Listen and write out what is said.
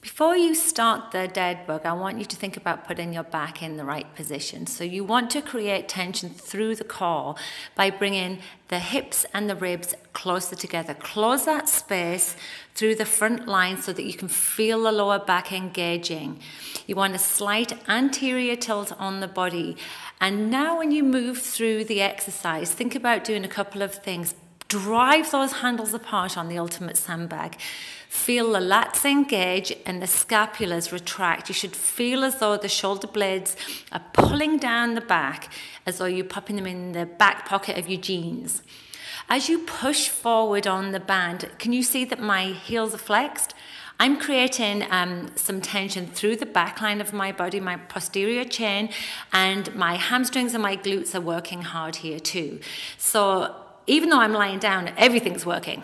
Before you start the dead bug, I want you to think about putting your back in the right position. So you want to create tension through the core by bringing the hips and the ribs closer together. Close that space through the front line so that you can feel the lower back engaging. You want a slight anterior tilt on the body. And now when you move through the exercise, think about doing a couple of things Drive those handles apart on the ultimate sandbag. Feel the lats engage and the scapulas retract. You should feel as though the shoulder blades are pulling down the back, as though you're popping them in the back pocket of your jeans. As you push forward on the band, can you see that my heels are flexed? I'm creating um, some tension through the back line of my body, my posterior chain, and my hamstrings and my glutes are working hard here too. So even though I'm lying down, everything's working.